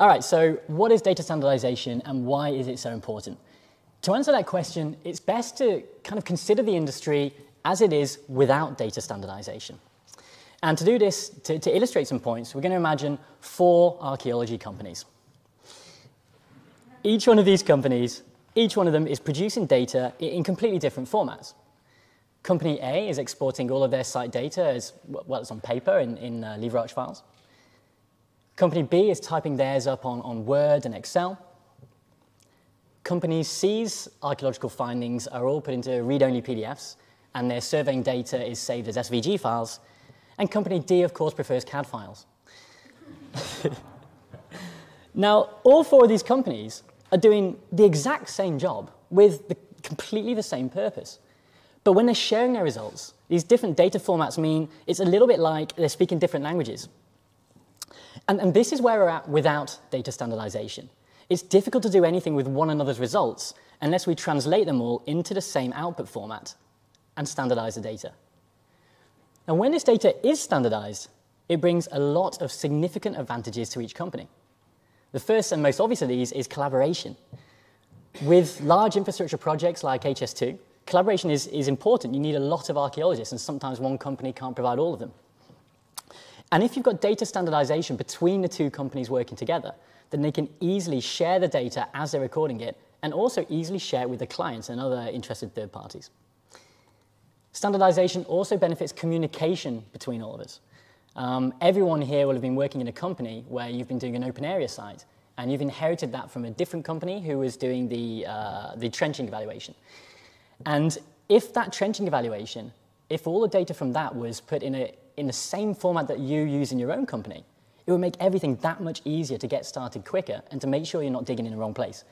All right, so what is data standardization and why is it so important? To answer that question, it's best to kind of consider the industry as it is without data standardization. And to do this, to, to illustrate some points, we're going to imagine four archaeology companies. Each one of these companies, each one of them is producing data in completely different formats. Company A is exporting all of their site data as well as on paper in, in uh, files. Company B is typing theirs up on, on Word and Excel. Company C's archaeological findings are all put into read-only PDFs, and their surveying data is saved as SVG files. And Company D, of course, prefers CAD files. now, all four of these companies are doing the exact same job with the, completely the same purpose. But when they're sharing their results, these different data formats mean it's a little bit like they're speaking different languages. And, and this is where we're at without data standardization. It's difficult to do anything with one another's results unless we translate them all into the same output format and standardize the data. And when this data is standardized, it brings a lot of significant advantages to each company. The first and most obvious of these is collaboration. With large infrastructure projects like HS2, collaboration is, is important. You need a lot of archaeologists, and sometimes one company can't provide all of them. And if you've got data standardization between the two companies working together, then they can easily share the data as they're recording it and also easily share it with the clients and other interested third parties. Standardization also benefits communication between all of us. Um, everyone here will have been working in a company where you've been doing an open area site and you've inherited that from a different company who was doing the, uh, the trenching evaluation. And if that trenching evaluation, if all the data from that was put in, a, in the same format that you use in your own company, it would make everything that much easier to get started quicker and to make sure you're not digging in the wrong place.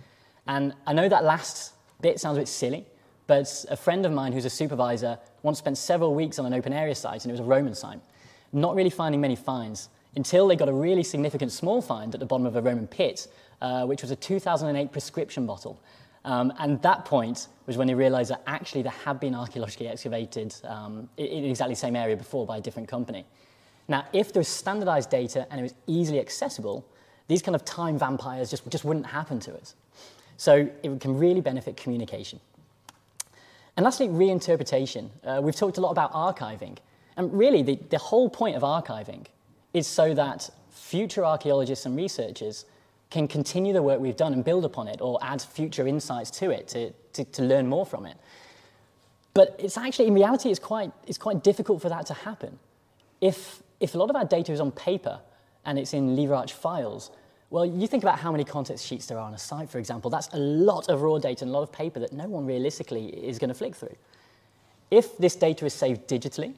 And I know that last bit sounds a bit silly, but a friend of mine who's a supervisor once spent several weeks on an open area site, and it was a Roman site, not really finding many finds until they got a really significant small find at the bottom of a Roman pit, uh, which was a 2008 prescription bottle. Um, and that point was when they realized that actually there had been archaeologically excavated um, in exactly the same area before by a different company. Now, if there was standardized data and it was easily accessible, these kind of time vampires just, just wouldn't happen to us. So it can really benefit communication. And lastly, reinterpretation. Uh, we've talked a lot about archiving. And really, the, the whole point of archiving is so that future archaeologists and researchers can continue the work we've done and build upon it or add future insights to it to, to, to learn more from it. But it's actually, in reality, it's quite, it's quite difficult for that to happen. If if a lot of our data is on paper and it's in lever arch files, well, you think about how many context sheets there are on a site, for example. That's a lot of raw data and a lot of paper that no one realistically is going to flick through. If this data is saved digitally,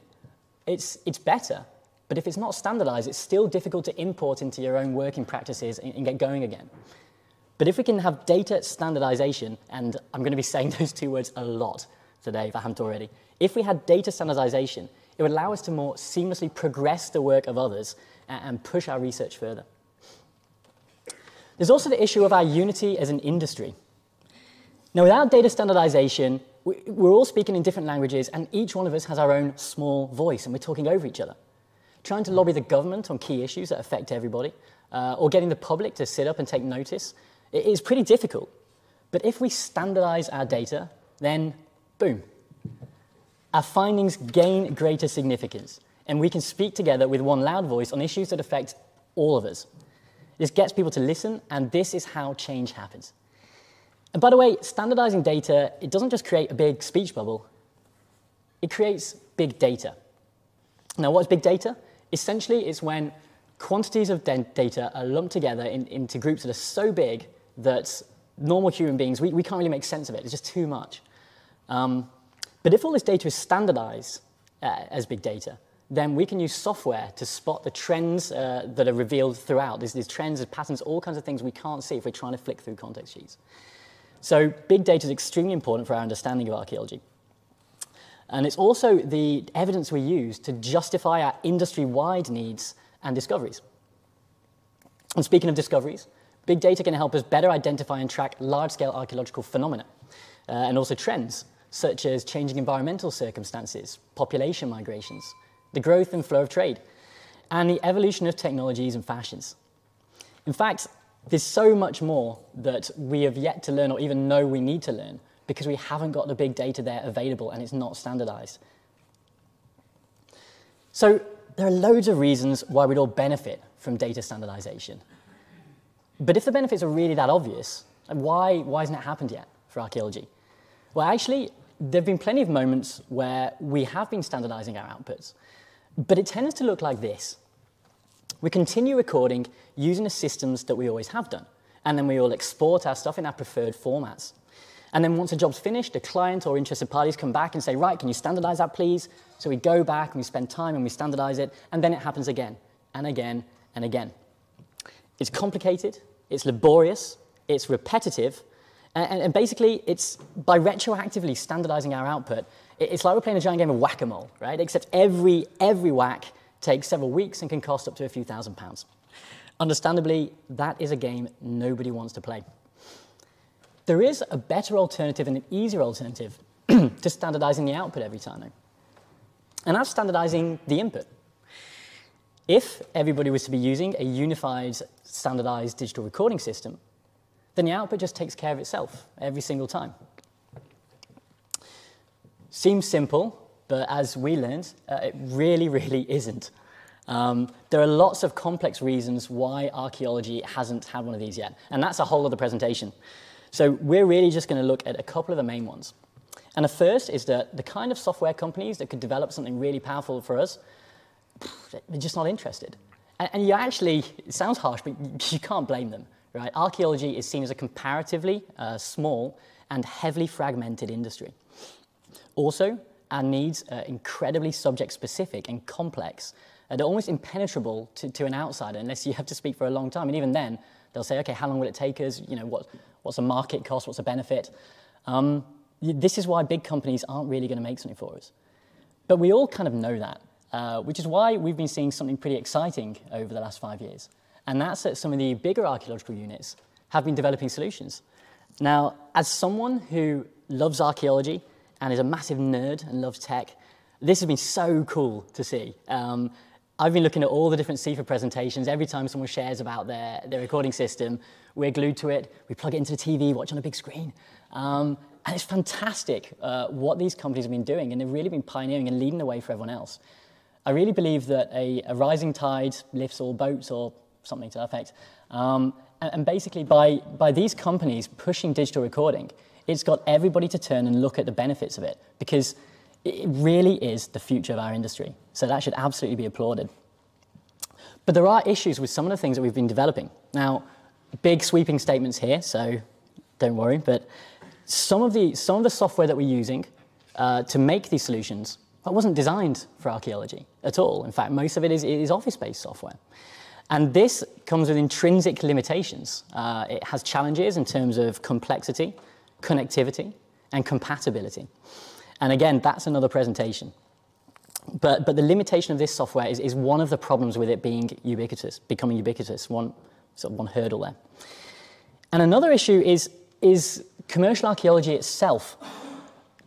it's, it's better. But if it's not standardized, it's still difficult to import into your own working practices and, and get going again. But if we can have data standardization, and I'm going to be saying those two words a lot today if I haven't already, if we had data standardization, it would allow us to more seamlessly progress the work of others and push our research further. There's also the issue of our unity as an industry. Now, without data standardization, we're all speaking in different languages, and each one of us has our own small voice, and we're talking over each other. Trying to lobby the government on key issues that affect everybody, uh, or getting the public to sit up and take notice, it is pretty difficult. But if we standardize our data, then boom, our findings gain greater significance, and we can speak together with one loud voice on issues that affect all of us. This gets people to listen, and this is how change happens. And by the way, standardizing data, it doesn't just create a big speech bubble, it creates big data. Now, what's big data? Essentially, it's when quantities of data are lumped together in, into groups that are so big that normal human beings, we, we can't really make sense of it. It's just too much. Um, but if all this data is standardized uh, as big data, then we can use software to spot the trends uh, that are revealed throughout. There's, trends, there's patterns, all kinds of things we can't see if we're trying to flick through context sheets. So big data is extremely important for our understanding of archaeology. And it's also the evidence we use to justify our industry-wide needs and discoveries. And speaking of discoveries, big data can help us better identify and track large-scale archaeological phenomena uh, and also trends such as changing environmental circumstances, population migrations, the growth and flow of trade, and the evolution of technologies and fashions. In fact, there's so much more that we have yet to learn or even know we need to learn because we haven't got the big data there available and it's not standardized. So there are loads of reasons why we'd all benefit from data standardization. But if the benefits are really that obvious, why, why hasn't it happened yet for archaeology? Well, actually, there have been plenty of moments where we have been standardizing our outputs, but it tends to look like this. We continue recording using the systems that we always have done, and then we all export our stuff in our preferred formats. And then once a job's finished, a client or interested parties come back and say, right, can you standardize that, please? So we go back and we spend time and we standardize it, and then it happens again and again and again. It's complicated, it's laborious, it's repetitive, and, and basically it's by retroactively standardizing our output, it's like we're playing a giant game of whack-a-mole, right? Except every, every whack takes several weeks and can cost up to a few thousand pounds. Understandably, that is a game nobody wants to play. There is a better alternative and an easier alternative to standardizing the output every time. And that's standardizing the input. If everybody was to be using a unified, standardized digital recording system, then the output just takes care of itself every single time. Seems simple, but as we learned, uh, it really, really isn't. Um, there are lots of complex reasons why archaeology hasn't had one of these yet, and that's a whole other presentation. So we're really just going to look at a couple of the main ones. And the first is that the kind of software companies that could develop something really powerful for us, they're just not interested. And, you actually, it sounds harsh, but you can't blame them, right? Archaeology is seen as a comparatively uh, small and heavily fragmented industry. Also, our needs are incredibly subject specific and complex. They're almost impenetrable to, to an outsider unless you have to speak for a long time. And even then, they'll say, okay, how long will it take us? You know, what, what's a market cost? What's a benefit? Um, this is why big companies aren't really going to make something for us. But we all kind of know that, uh, which is why we've been seeing something pretty exciting over the last five years. And that's that some of the bigger archaeological units have been developing solutions. Now, as someone who loves archaeology and is a massive nerd and loves tech, this has been so cool to see. Um, I've been looking at all the different CIFA presentations. Every time someone shares about their, their recording system, we're glued to it. We plug it into the TV, watch on a big screen. Um, and it's fantastic uh, what these companies have been doing, and they've really been pioneering and leading the way for everyone else. I really believe that a, a rising tide lifts all boats, or something to that effect. Um, and, and basically, by, by these companies pushing digital recording, it's got everybody to turn and look at the benefits of it, because it really is the future of our industry. So that should absolutely be applauded. But there are issues with some of the things that we've been developing. Now, big sweeping statements here, so don't worry, but some of the, some of the software that we're using uh, to make these solutions that wasn't designed for archaeology at all. In fact, most of it is, is office-based software. And this comes with intrinsic limitations. Uh, it has challenges in terms of complexity, connectivity, and compatibility. And again, that's another presentation. But, but the limitation of this software is, is one of the problems with it being ubiquitous, becoming ubiquitous, one, sort of one hurdle there. And another issue is, is commercial archaeology itself.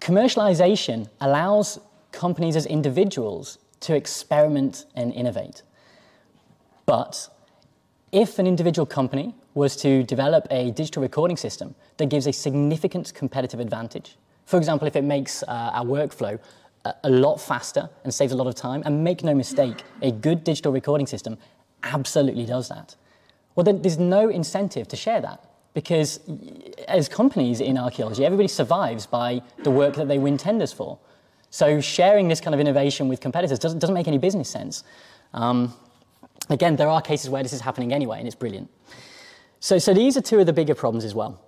Commercialization allows companies as individuals to experiment and innovate. But if an individual company was to develop a digital recording system that gives a significant competitive advantage, for example, if it makes uh, our workflow a, a lot faster and saves a lot of time, and make no mistake, a good digital recording system absolutely does that. Well, then there's no incentive to share that because as companies in archaeology, everybody survives by the work that they win tenders for. So sharing this kind of innovation with competitors doesn't, doesn't make any business sense. Um, again, there are cases where this is happening anyway, and it's brilliant. So, so these are two of the bigger problems as well.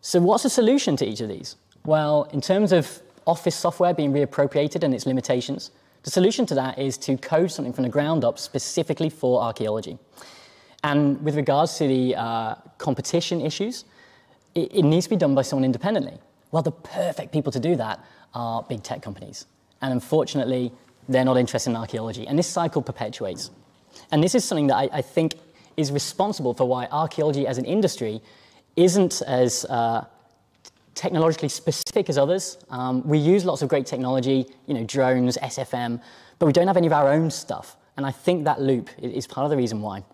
So what's the solution to each of these? Well, in terms of Office software being reappropriated and its limitations, the solution to that is to code something from the ground up specifically for archaeology. And with regards to the uh, competition issues, it, it needs to be done by someone independently. Well, the perfect people to do that are big tech companies. And unfortunately, they're not interested in archaeology. And this cycle perpetuates. And this is something that I, I think is responsible for why archaeology as an industry isn't as uh, technologically specific as others. Um, we use lots of great technology, you know, drones, SFM, but we don't have any of our own stuff. And I think that loop is part of the reason why.